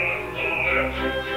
Amen.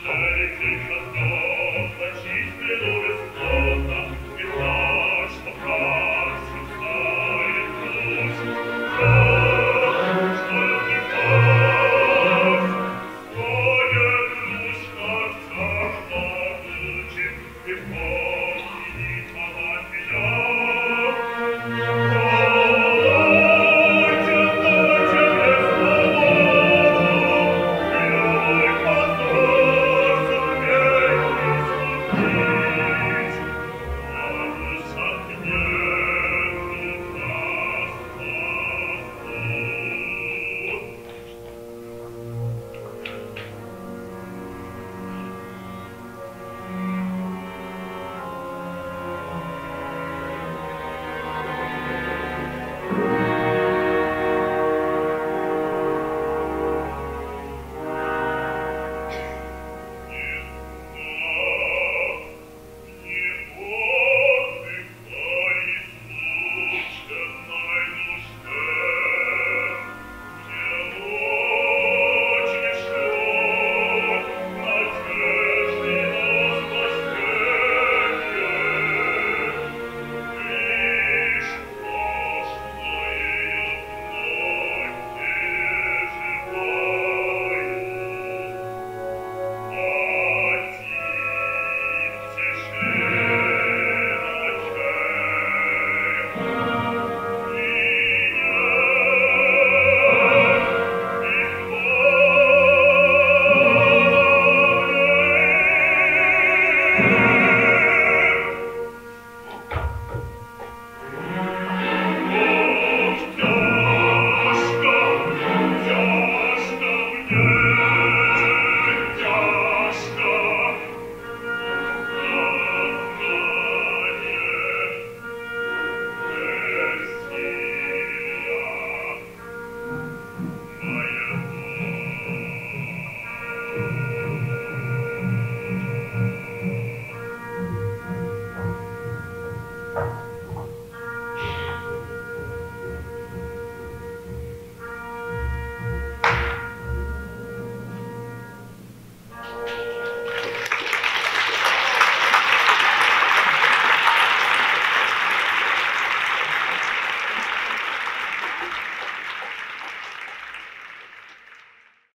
steigt the das